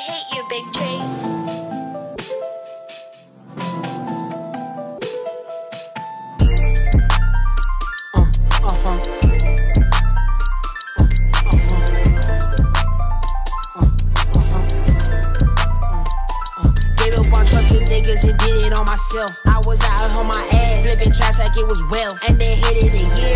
hate you, Big Chase. Uh, uh-huh. Uh, uh-huh. Uh, uh-huh. Uh, uh. Myself. I was out on my ass, flipping trash like it was well. And then hit it a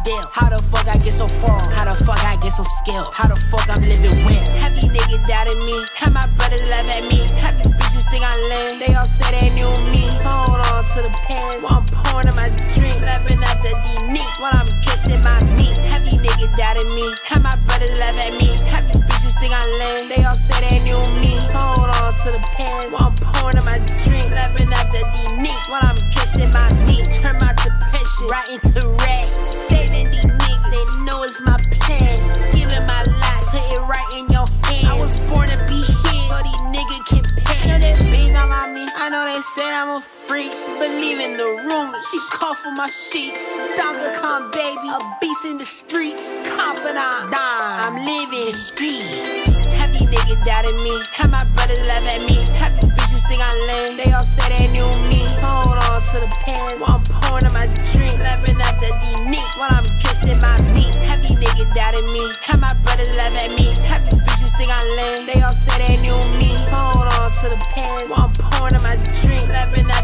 asking how the fuck I get so far? How the fuck I get so skilled? How the fuck I'm living well? Have you niggas doubted me? Have my brothers laugh at me? Have you bitches think I lame? They all say they knew me. Hold on to the pants while I'm pouring in my drink. Laughing at the D-Nick while I'm dressed in my meat. Have you niggas doubted me? Have my brothers laugh at me? Have you bitches think I lame? They all say they knew me. Hold on to the pants while I'm pouring in my drink. Laughing at the D-Nick while I'm dressed in my meat. Turn my depression right into rap. It's. Giving my life, put it right in your hands. I was born to be here, so these niggas can know they been on me, I know they said I'm a freak. Believe in the rumors, she call for my sheets. Donkey Kong baby, a beast in the streets. Confidant, dime, I'm living discreet. Have you niggas doubted me? Have my brothers laugh at me? Have you bitches think I lame? They all say they knew me. Hold on to the pants while I'm pouring in at me. How my brothers laugh at me. Have these bitches think I'm lame. They all say they knew me. Hold on to the past. While I'm pouring in my drink. Laughing at